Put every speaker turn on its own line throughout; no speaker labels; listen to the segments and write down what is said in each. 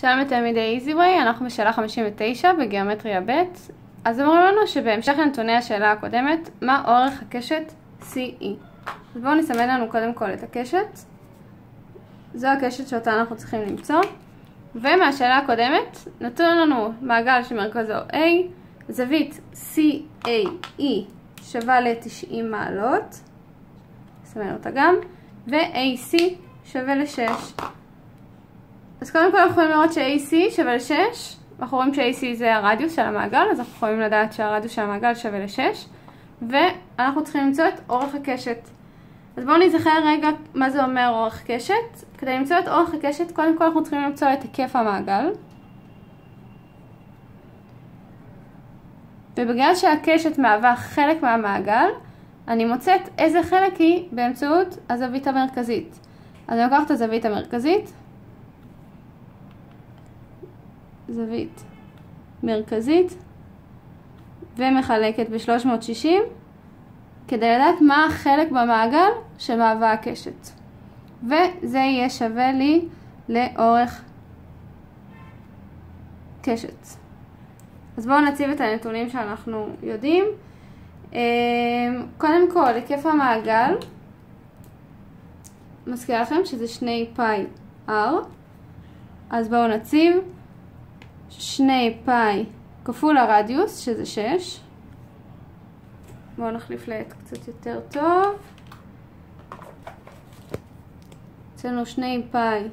שלום לתלמידי EasyWay, אנחנו בשאלה 59 בגיאומטריה ב'. אז אמרו לנו שבהמשך לנתוני השאלה הקודמת, מה אורך הקשת CE. אז בואו נסמן לנו קודם כל את הקשת. זו הקשת שאותה אנחנו צריכים למצוא. ומהשאלה הקודמת, נתון לנו מעגל שמרכזו A, זווית CAE שווה ל-90 מעלות, נסמן אותה גם, ו-AC שווה ל-6. אז קודם כל אנחנו יכולים לראות ש-AC שווה ל-6, אנחנו רואים ש-AC זה הרדיוס של המעגל, אז אנחנו יכולים לדעת שהרדיוס של המעגל שווה ל-6, ואנחנו צריכים למצוא את אורך הקשת. אז בואו נזכר רגע מה זה אומר אורך קשת. כדי למצוא את אורך הקשת, קודם כל אנחנו צריכים למצוא את היקף המעגל. ובגלל שהקשת מהווה חלק מהמעגל, אני מוצאת איזה חלק היא באמצעות הזווית המרכזית. אז אני לוקחת את הזווית המרכזית, זווית מרכזית ומחלקת ב-360 כדי לדעת מה החלק במעגל שמהווה הקשת. וזה יהיה שווה לי לאורך קשת. אז בואו נציב את הנתונים שאנחנו יודעים. אמ, קודם כל, היקף המעגל, מזכירה לכם שזה שני פאי r, אז בואו נציב שני פאי כפול הרדיוס, שזה 6. בואו נחליף לעט קצת יותר טוב. אצלנו שני פאי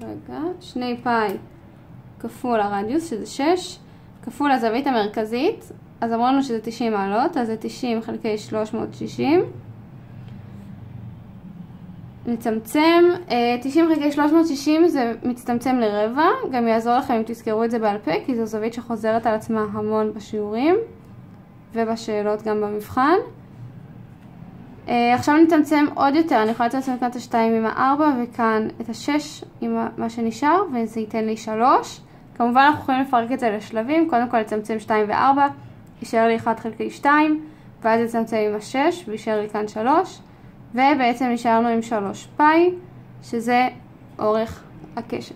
רגע, שני פאי כפול הרדיוס, שזה 6, כפול הזווית המרכזית, אז אמרנו שזה 90 מעלות, אז זה 90 חלקי 360. נצמצם, 90 חלקי 360 זה מצטמצם לרבע, גם יעזור לכם אם תזכרו את זה בעל פה, כי זו זווית שחוזרת על עצמה המון בשיעורים ובשאלות גם במבחן. עכשיו נצמצם עוד יותר, אני יכולה לצמצם כאן את ה-2 עם ה-4 וכאן את ה-6 עם מה שנשאר, וזה ייתן לי 3. כמובן אנחנו יכולים לפרק את זה לשלבים, קודם כל לצמצם 2 ו-4, יישאר לי 1 חלקי 2, ואז לצמצם עם ה-6 ויישאר לי כאן 3. ובעצם נשארנו עם 3 פאי, שזה אורך הקשת.